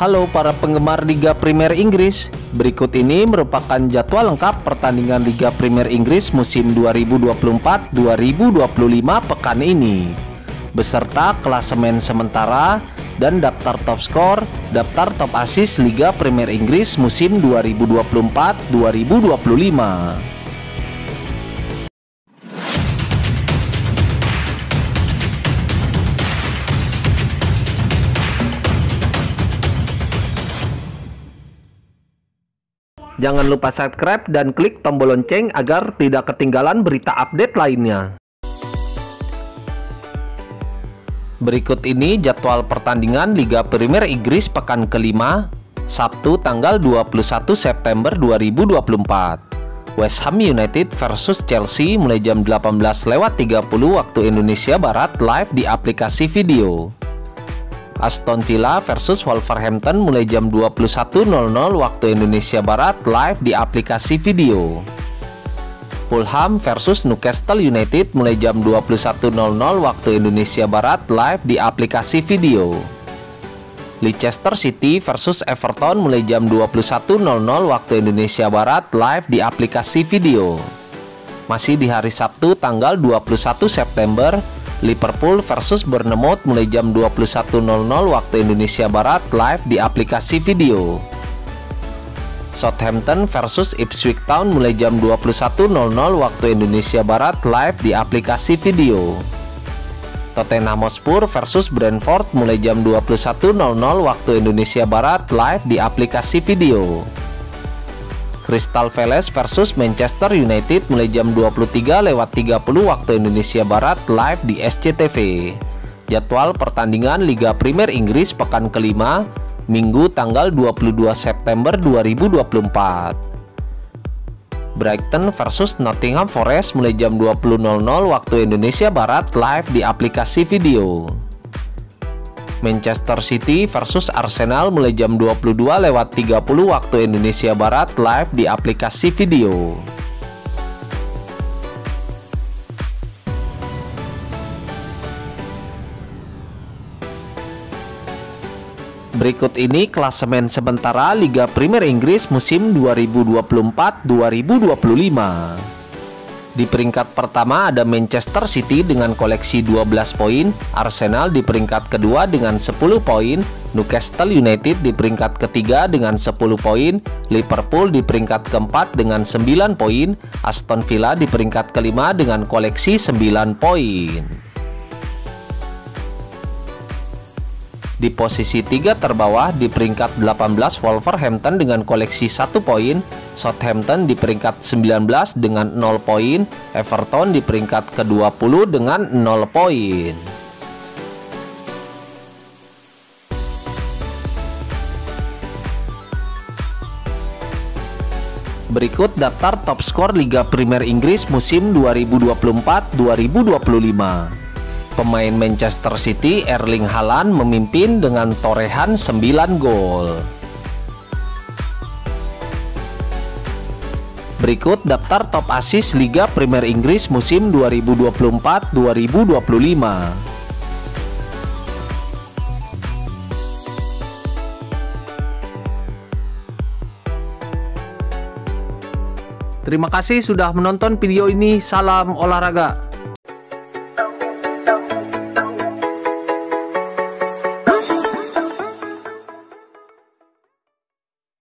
Halo para penggemar Liga Premier Inggris, berikut ini merupakan jadwal lengkap pertandingan Liga Premier Inggris musim 2024-2025 pekan ini beserta klasemen sementara dan daftar top skor, daftar top assist Liga Premier Inggris musim 2024-2025. Jangan lupa subscribe dan klik tombol lonceng agar tidak ketinggalan berita update lainnya. Berikut ini jadwal pertandingan Liga Premier Inggris pekan kelima, Sabtu tanggal 21 September 2024. West Ham United versus Chelsea mulai jam 18 lewat 30 waktu Indonesia Barat live di aplikasi video. Aston Villa versus Wolverhampton mulai jam 21.00 waktu Indonesia Barat live di aplikasi video. Fulham versus Newcastle United mulai jam 21.00 waktu Indonesia Barat live di aplikasi video. Leicester City versus Everton mulai jam 21.00 waktu Indonesia Barat live di aplikasi video. Masih di hari Sabtu tanggal 21 September Liverpool versus Bournemouth mulai jam 21.00 waktu Indonesia Barat live di aplikasi video. Southampton versus Ipswich Town mulai jam 21.00 waktu Indonesia Barat live di aplikasi video. Tottenham Hotspur versus Brentford mulai jam 21.00 waktu Indonesia Barat live di aplikasi video. Crystal Palace versus Manchester United mulai jam 23 lewat 30 waktu Indonesia Barat live di SCTV. Jadwal pertandingan Liga Premier Inggris pekan kelima, Minggu tanggal 22 September 2024. Brighton versus Nottingham Forest mulai jam 20.00 waktu Indonesia Barat live di aplikasi video. Manchester City versus Arsenal mulai jam 22 lewat 30 waktu Indonesia Barat live di aplikasi video. Berikut ini klasemen sementara Liga Premier Inggris musim 2024-2025. Di peringkat pertama ada Manchester City dengan koleksi 12 poin, Arsenal di peringkat kedua dengan 10 poin, Newcastle United di peringkat ketiga dengan 10 poin, Liverpool di peringkat keempat dengan 9 poin, Aston Villa di peringkat kelima dengan koleksi 9 poin. Di posisi tiga terbawah di peringkat 18 Wolverhampton dengan koleksi 1 poin, Southampton di peringkat 19 dengan 0 poin, Everton di peringkat ke-20 dengan 0 poin. Berikut daftar top skor Liga Premier Inggris musim 2024-2025. Pemain Manchester City Erling Haaland memimpin dengan torehan 9 gol. Berikut daftar top assist Liga Premier Inggris musim 2024-2025. Terima kasih sudah menonton video ini. Salam olahraga.